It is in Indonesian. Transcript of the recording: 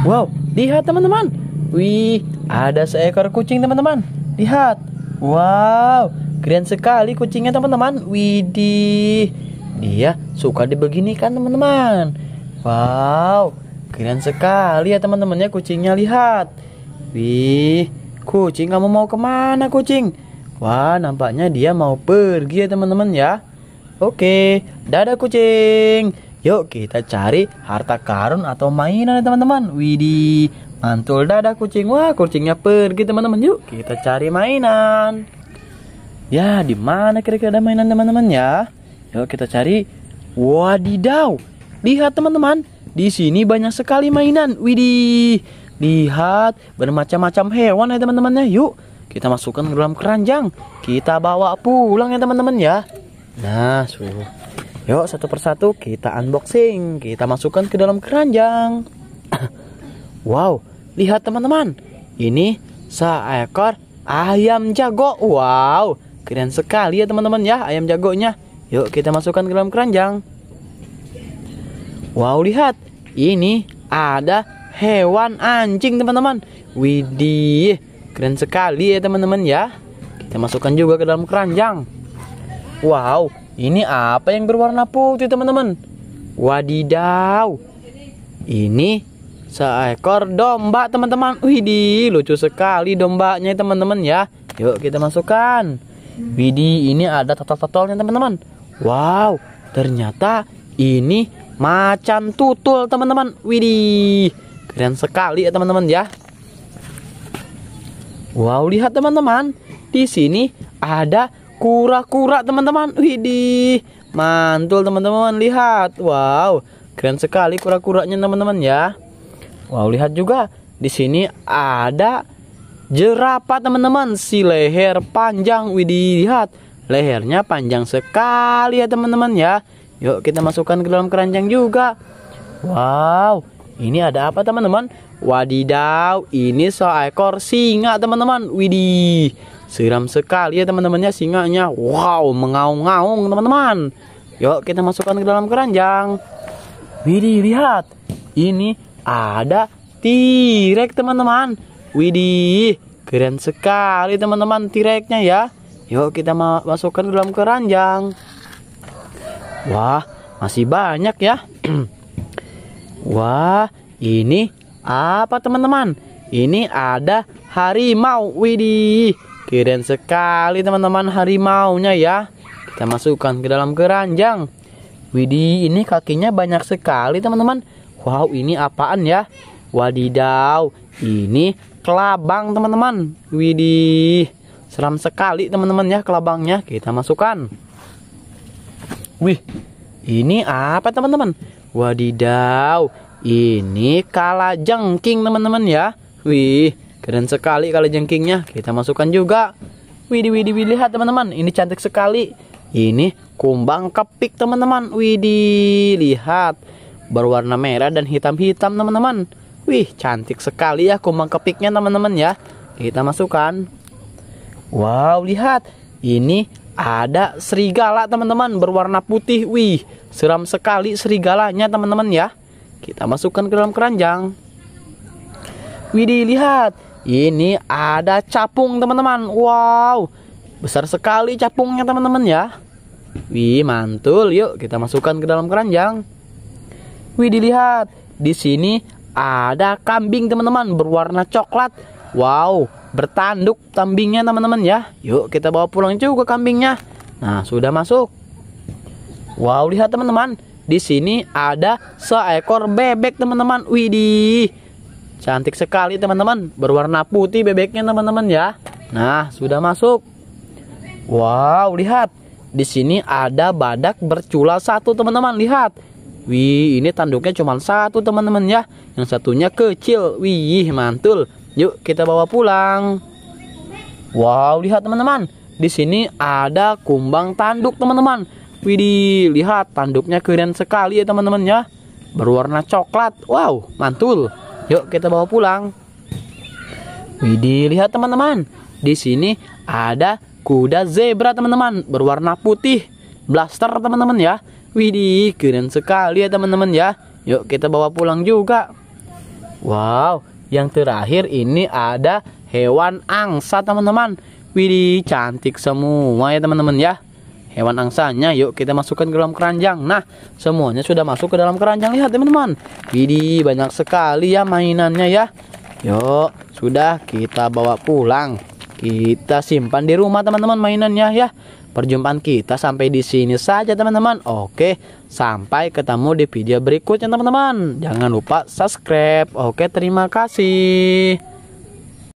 Wow, lihat teman-teman. Wih, ada seekor kucing teman-teman. Lihat. Wow, keren sekali kucingnya teman-teman. Widih. Dia suka dibeginikan teman-teman. Wow, keren sekali ya teman-temannya kucingnya lihat. Wih, kucing kamu mau ke mana kucing? Wah, nampaknya dia mau pergi ya teman-teman ya. Oke, dadah kucing. Yuk kita cari harta karun atau mainan ya teman-teman. Widih, mantul dadah kucing. Wah, kucingnya pergi teman-teman. Yuk kita cari mainan. Ya, di mana kira-kira ada mainan teman-teman ya? Yuk kita cari. Wadidaw, lihat teman-teman. Di sini banyak sekali mainan. Widih, lihat bermacam-macam hewan ya teman-teman ya. Yuk kita masukkan ke dalam keranjang. Kita bawa pulang ya teman-teman ya. Nah, sudah. Yuk satu persatu kita unboxing. Kita masukkan ke dalam keranjang. Wow Lihat teman-teman. Ini seekor ayam jago. Wow Keren sekali ya teman-teman ya ayam jagonya. Yuk kita masukkan ke dalam keranjang. Wow lihat. Ini ada hewan anjing teman-teman. Widih Keren sekali ya teman-teman ya. Kita masukkan juga ke dalam keranjang Wow ini apa yang berwarna putih teman-teman? Wadidaw. Ini seekor domba teman-teman. Widih, lucu sekali dombanya teman-teman ya. Yuk kita masukkan. Widih, ini ada total-totalnya teman-teman. Wow, ternyata ini macan tutul teman-teman. Widih, keren sekali ya teman-teman ya. Wow, lihat teman-teman. Di sini ada kura-kura teman-teman. Widih, mantul teman-teman lihat. Wow, keren sekali kura-kuranya teman-teman ya. Wow, lihat juga di sini ada jerapah teman-teman. Si leher panjang. Widih, lihat lehernya panjang sekali ya teman-teman ya. Yuk kita masukkan ke dalam keranjang juga. Wow, ini ada apa teman-teman? Wadidaw, ini seekor singa teman-teman. Widih, Seram sekali ya teman-temannya singanya. Wow, mengaung-ngaung teman-teman. Yuk kita masukkan ke dalam keranjang. Widih, lihat. Ini ada tirek teman-teman. Widih, keren sekali teman-teman tireknya ya. Yuk kita masukkan ke dalam keranjang. Wah, masih banyak ya. Wah, ini apa teman-teman? Ini ada harimau. Widih, Keren sekali teman-teman harimaunya ya. Kita masukkan ke dalam keranjang. Widih, ini kakinya banyak sekali teman-teman. Wow, ini apaan ya? Wadidaw, ini kelabang teman-teman. Widih, seram sekali teman-teman ya kelabangnya. Kita masukkan. Wih, ini apa teman-teman? Wadidaw, ini kalajengking teman-teman ya. Wih, Keren sekali kali jengkingnya. Kita masukkan juga. Widih, widih, widih. Lihat teman-teman. Ini cantik sekali. Ini kumbang kepik teman-teman. Widih, lihat. Berwarna merah dan hitam-hitam teman-teman. Wih, cantik sekali ya kumbang kepiknya teman-teman ya. Kita masukkan. Wow, lihat. Ini ada serigala teman-teman berwarna putih. Wih, seram sekali serigalanya teman-teman ya. Kita masukkan ke dalam keranjang. Widih, lihat. Ini ada capung teman-teman. Wow, besar sekali capungnya teman-teman ya. Wih, mantul. Yuk kita masukkan ke dalam keranjang. Wih, dilihat. Di sini ada kambing teman-teman berwarna coklat. Wow, bertanduk kambingnya teman-teman ya. Yuk kita bawa pulang juga kambingnya. Nah, sudah masuk. Wow, lihat teman-teman. Di sini ada seekor bebek teman-teman. Widih, Cantik sekali teman-teman. Berwarna putih bebeknya teman-teman ya. Nah, sudah masuk. Wow, lihat. Di sini ada badak bercula satu teman-teman. Lihat. Wih, ini tanduknya cuma satu teman-teman ya. Yang satunya kecil. Wih, mantul. Yuk kita bawa pulang. Wow, lihat teman-teman. Di sini ada kumbang tanduk teman-teman. Widih, lihat tanduknya keren sekali ya teman-teman ya. Berwarna coklat. Wow, mantul. Yuk kita bawa pulang. Widih, lihat teman-teman. Di sini ada kuda zebra teman-teman, berwarna putih. Blaster teman-teman ya. Widih, keren sekali ya teman-teman ya. Yuk kita bawa pulang juga. Wow, yang terakhir ini ada hewan angsa teman-teman. Widih, cantik semua ya teman-teman ya. Hewan angsanya yuk kita masukkan ke dalam keranjang. Nah, semuanya sudah masuk ke dalam keranjang. Lihat teman-teman. Widih, banyak sekali ya mainannya ya. Yuk, sudah kita bawa pulang. Kita simpan di rumah teman-teman mainannya ya. Perjumpaan kita sampai di sini saja teman-teman. Oke, sampai ketemu di video berikutnya teman-teman. Jangan lupa subscribe. Oke, terima kasih.